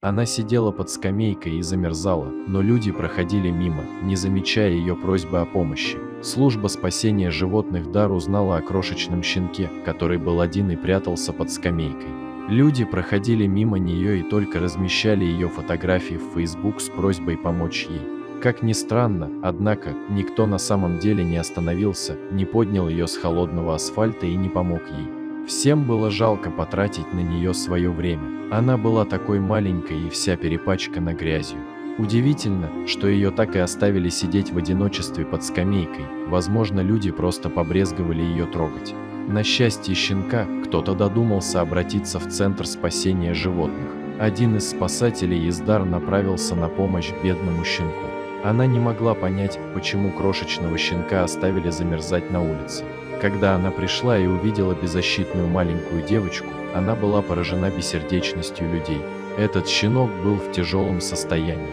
Она сидела под скамейкой и замерзала, но люди проходили мимо, не замечая ее просьбы о помощи. Служба спасения животных Дар узнала о крошечном щенке, который был один и прятался под скамейкой. Люди проходили мимо нее и только размещали ее фотографии в Facebook с просьбой помочь ей. Как ни странно, однако, никто на самом деле не остановился, не поднял ее с холодного асфальта и не помог ей. Всем было жалко потратить на нее свое время. Она была такой маленькой и вся перепачкана грязью. Удивительно, что ее так и оставили сидеть в одиночестве под скамейкой. Возможно, люди просто побрезговали ее трогать. На счастье щенка, кто-то додумался обратиться в Центр спасения животных. Один из спасателей из Дар направился на помощь бедному щенку. Она не могла понять, почему крошечного щенка оставили замерзать на улице. Когда она пришла и увидела беззащитную маленькую девочку, она была поражена бессердечностью людей. Этот щенок был в тяжелом состоянии.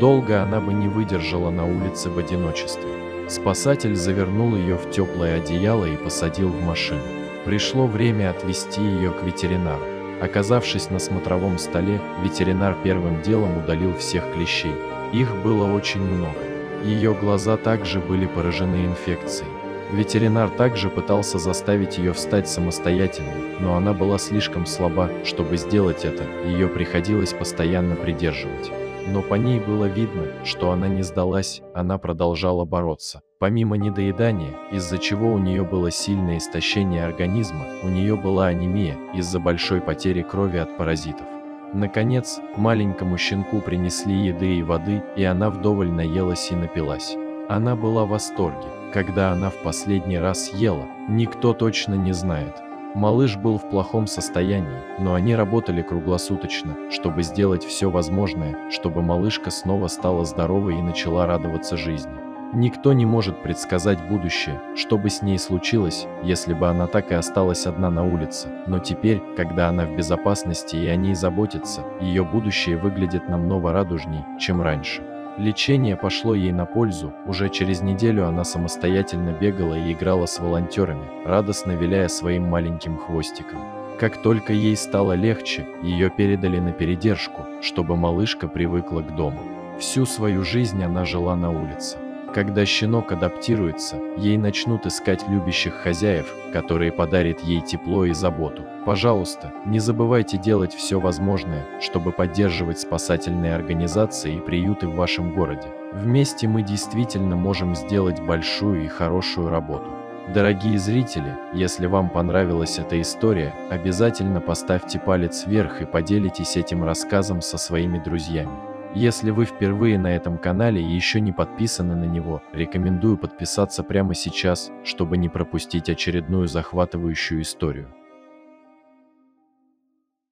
Долго она бы не выдержала на улице в одиночестве. Спасатель завернул ее в теплое одеяло и посадил в машину. Пришло время отвезти ее к ветеринару. Оказавшись на смотровом столе, ветеринар первым делом удалил всех клещей. Их было очень много. Ее глаза также были поражены инфекцией. Ветеринар также пытался заставить ее встать самостоятельно, но она была слишком слаба, чтобы сделать это, ее приходилось постоянно придерживать. Но по ней было видно, что она не сдалась, она продолжала бороться. Помимо недоедания, из-за чего у нее было сильное истощение организма, у нее была анемия из-за большой потери крови от паразитов. Наконец, маленькому щенку принесли еды и воды, и она вдоволь наелась и напилась. Она была в восторге когда она в последний раз ела, никто точно не знает. Малыш был в плохом состоянии, но они работали круглосуточно, чтобы сделать все возможное, чтобы малышка снова стала здоровой и начала радоваться жизни. Никто не может предсказать будущее, что бы с ней случилось, если бы она так и осталась одна на улице. Но теперь, когда она в безопасности и о ней заботятся, ее будущее выглядит намного радужней, чем раньше. Лечение пошло ей на пользу, уже через неделю она самостоятельно бегала и играла с волонтерами, радостно виляя своим маленьким хвостиком. Как только ей стало легче, ее передали на передержку, чтобы малышка привыкла к дому. Всю свою жизнь она жила на улице. Когда щенок адаптируется, ей начнут искать любящих хозяев, которые подарят ей тепло и заботу. Пожалуйста, не забывайте делать все возможное, чтобы поддерживать спасательные организации и приюты в вашем городе. Вместе мы действительно можем сделать большую и хорошую работу. Дорогие зрители, если вам понравилась эта история, обязательно поставьте палец вверх и поделитесь этим рассказом со своими друзьями. Если вы впервые на этом канале и еще не подписаны на него, рекомендую подписаться прямо сейчас, чтобы не пропустить очередную захватывающую историю.